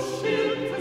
Ich